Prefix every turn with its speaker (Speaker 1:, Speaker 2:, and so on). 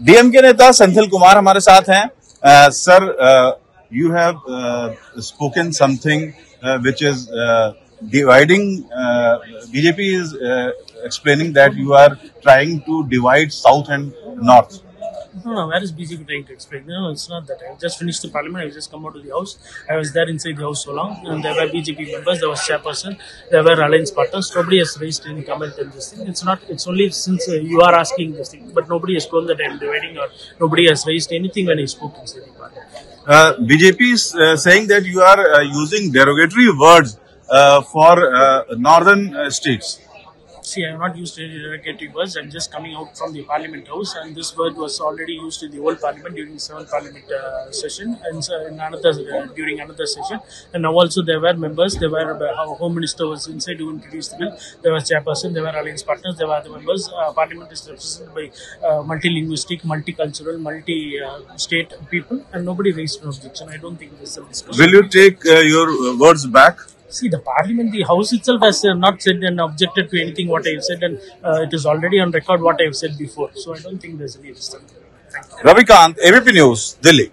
Speaker 1: DM के नेता संथिल कुमार हमारे साथ हैं। Sir you have spoken something which is dividing BJP is explaining that you are trying to divide south and north
Speaker 2: No, no, where is BJP trying to explain? No, it's not that. I just finished the parliament. I just come out of the house. I was there inside the house so long, and there were BJP members. There was chairperson. There were alliance partners. Nobody has raised any comment on this thing. It's not. It's only since uh, you are asking this thing, but nobody has told that I am dividing, or nobody has raised anything when I spoke inside the parliament.
Speaker 1: uh, bjp is uh, saying that you are uh, using derogatory words uh, for uh, northern states
Speaker 2: See, I have not used any derogatory words. I'm just coming out from the Parliament House, and this word was already used in the old Parliament during the seventh Parliament uh, session, and another uh, during another session. And now also there were members. There were uh, our Home Minister was inside who introduced the bill. There was chairperson. There were alliance partners. There were members. Uh, Parliament is represented by uh, multilinguistic, multicultural, multi-state people, and nobody raised an objection. I don't think this is a discussion.
Speaker 1: will you take your words back
Speaker 2: See, the parliament, the house itself has uh, not said and objected to anything what I have said, and uh, it is already on record what I have said before. So I don't think there's any you.
Speaker 1: ravikant abp news delhi